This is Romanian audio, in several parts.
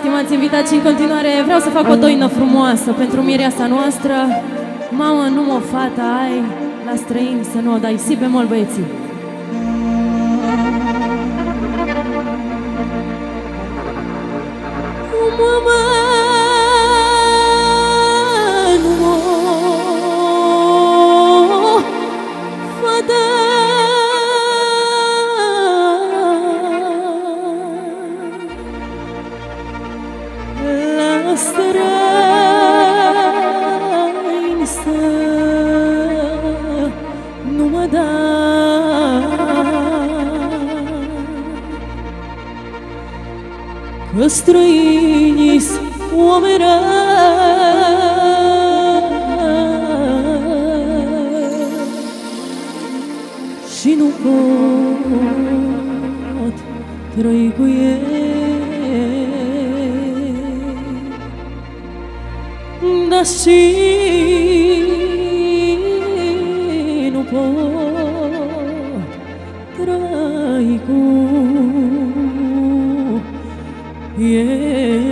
stimați invitați, în continuare vreau să fac o doină frumoasă pentru mireasa noastră. Mamă, nu mă fata ai, la străini să nu o dai, si bemol băieții. Mama, Că străinii oameni răi Și nu pot trăi cu ei Dar și nu pot ei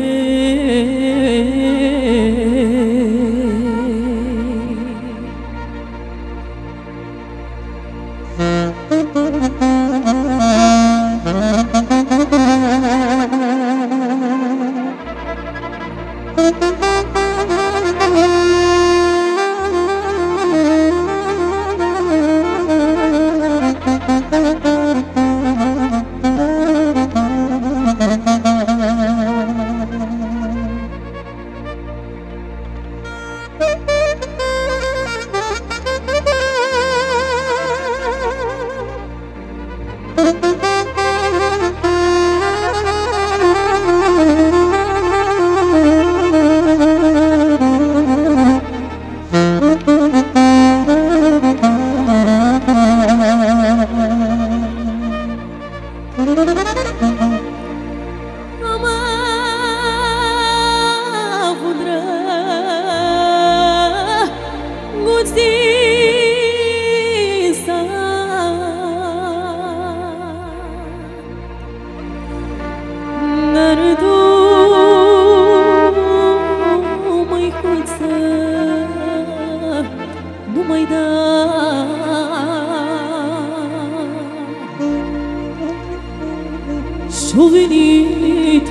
Și-a venit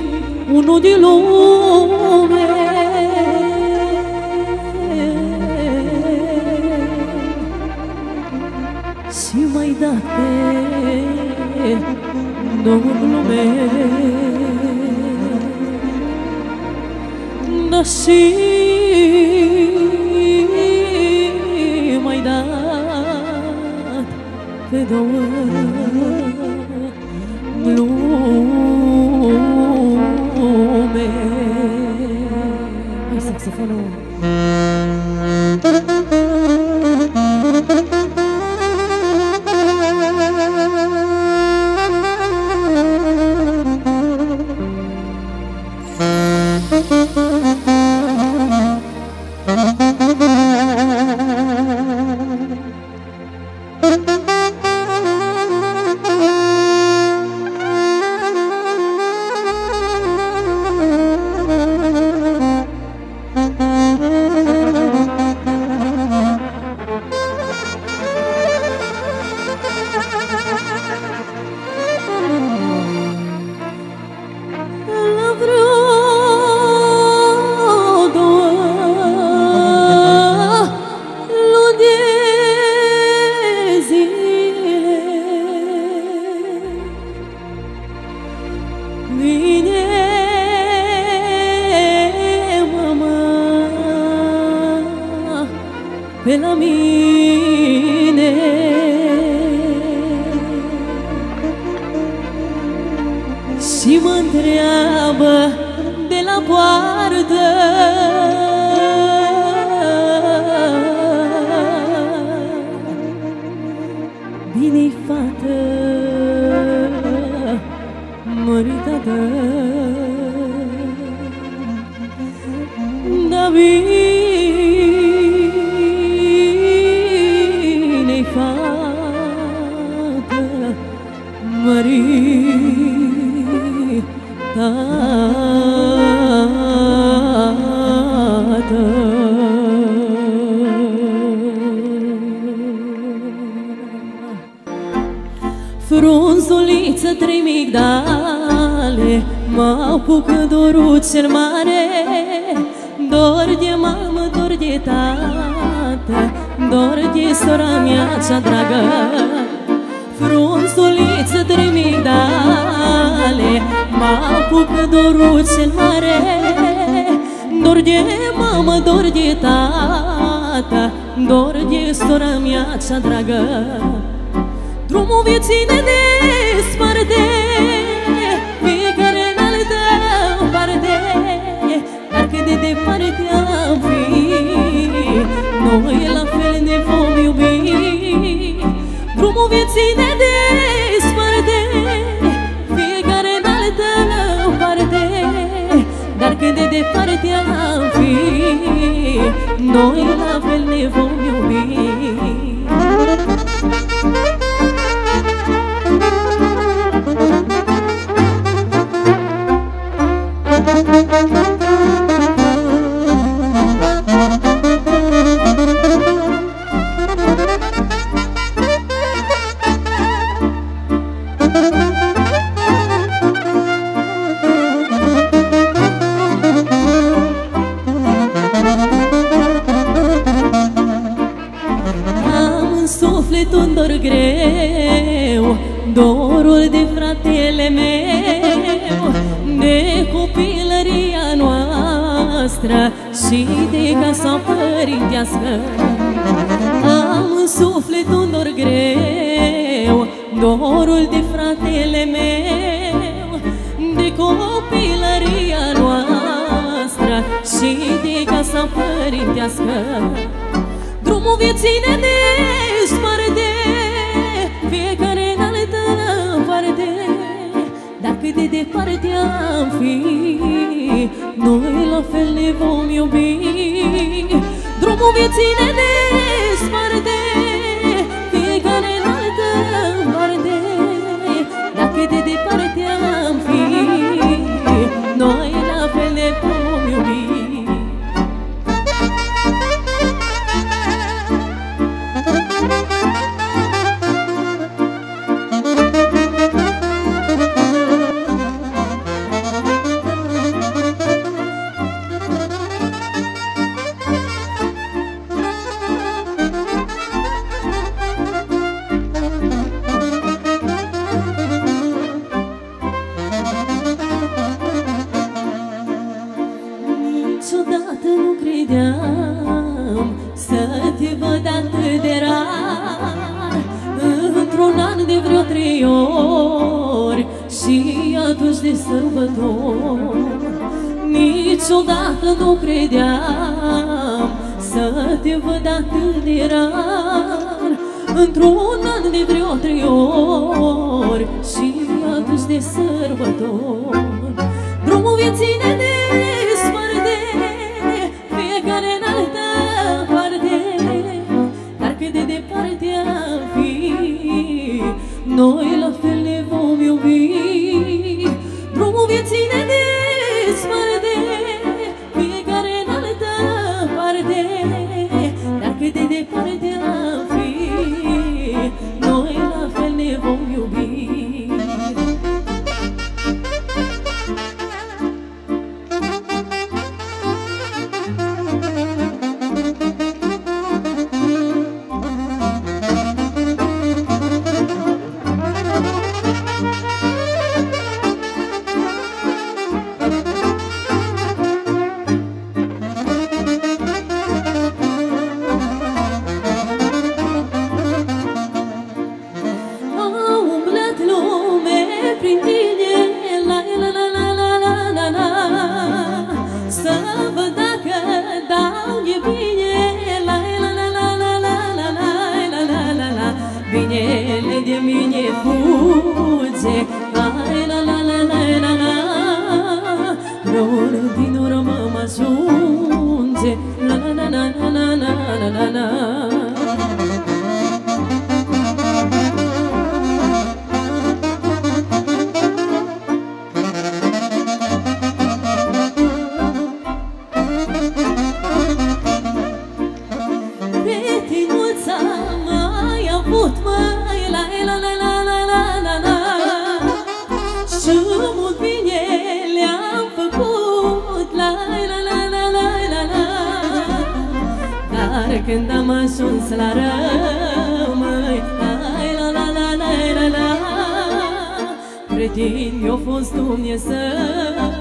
unul din lume. Și mai dat pe două glume Dar și mai dat pe două glume saxophone. Pe la mine. Și mă întreabă de la poartă Bine-i fată măritată Frunzuliță, trei migdale Mă apucă dorul cel mare. Dor de mamă, dor de tată Dor de sora mea cea dragă. Frunzuliță, trei migdale Mă apucă dorul cel mare. Dor de mamă, dor de tată Dor de sora mea cea dragă. Drumul vieții ne desparte Fiecare în altă parte. Dar cât de departe am fi Noi la fel ne vom iubi. Drumul vieții ne desparte suflet un dor greu Dorul de fratele meu De copilăria noastră Și de casa părintească. Am în suflet un dor greu Dorul de fratele meu De copilăria noastră Și de casa părintească. Drumul vieții ne desparte Fiecare în altă parte. Dar cât de departe am fi Noi la fel ne vom iubi. Drumul vieții ne desparte Niciodată nu credeam Să te văd atât de rar. Într-un an de vreo trei ori Și atunci de sărbător Drumul vieții ne desparte la Credin, eu fost Dumnezeu, măi